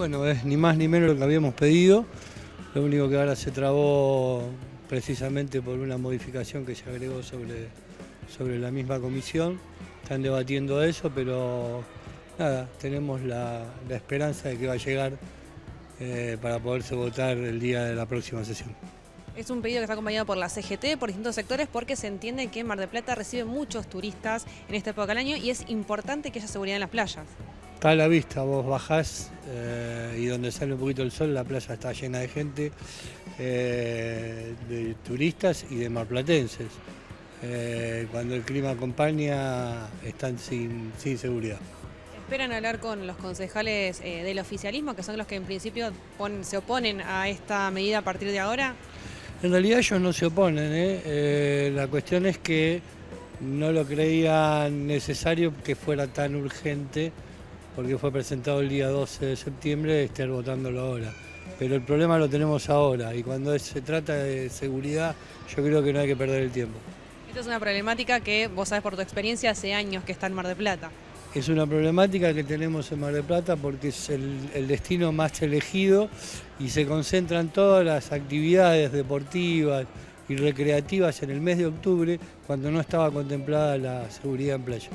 Bueno, es ni más ni menos lo que habíamos pedido. Lo único que ahora se trabó precisamente por una modificación que se agregó sobre, sobre la misma comisión. Están debatiendo eso, pero nada, tenemos la, la esperanza de que va a llegar eh, para poderse votar el día de la próxima sesión. Es un pedido que está acompañado por la CGT, por distintos sectores, porque se entiende que Mar del Plata recibe muchos turistas en esta época del año y es importante que haya seguridad en las playas. Está a la vista, vos bajás eh, y donde sale un poquito el sol, la playa está llena de gente, eh, de turistas y de marplatenses. Eh, cuando el clima acompaña, están sin, sin seguridad. ¿Esperan hablar con los concejales del oficialismo, que son los que en principio pon- se oponen a esta medida a partir de ahora? En realidad ellos no se oponen, la cuestión es que no lo creían necesario que fuera tan urgente, porque fue presentado el día 12 de septiembre, estar votándolo ahora. Pero el problema lo tenemos ahora y cuando se trata de seguridad yo creo que no hay que perder el tiempo. Esta es una problemática que vos sabés por tu experiencia hace años que está en Mar del Plata. Es una problemática que tenemos en Mar del Plata porque es el, el destino más elegido y se concentran todas las actividades deportivas y recreativas en el mes de octubre cuando no estaba contemplada la seguridad en playa.